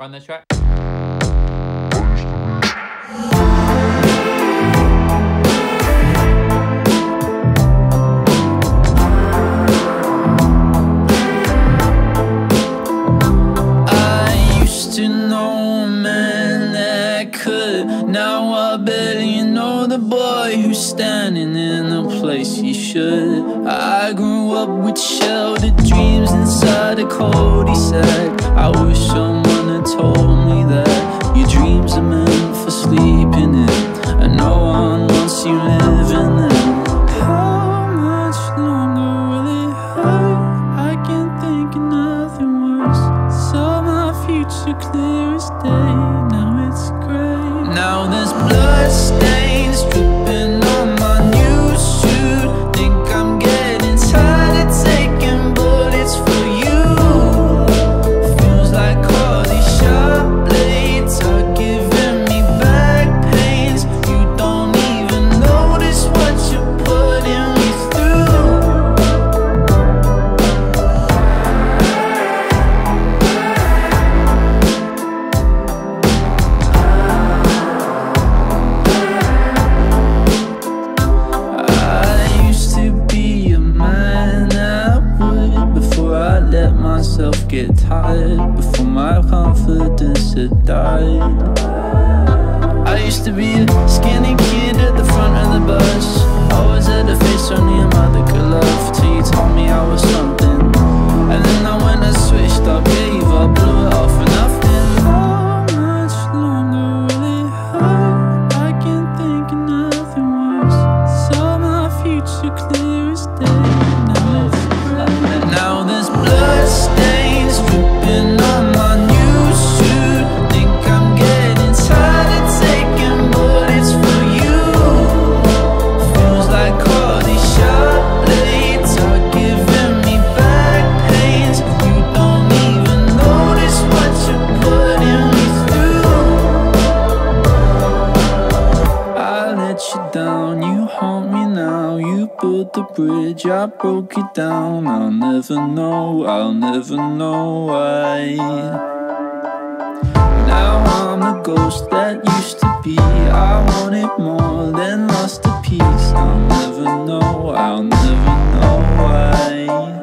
Run the track. Now I barely know the boy who's standing in the place he should. I grew up with sheltered dreams inside a. He said, I wish someone had told me that your dreams are meant for sleeping in, and no one wants you living them. How much longer will it hurt? I can't think of nothing worse. Saw my future clear as day. Now there's blood stains dripping get tired, before my confidence had died. I used to be a skinny kid at the front of the bus. Always had a face only a mother could love. You built the bridge, I broke it down. I'll never know, I'll never know why. Now I'm the ghost that used to be. I wanted more, then lost a piece. I'll never know, I'll never know why.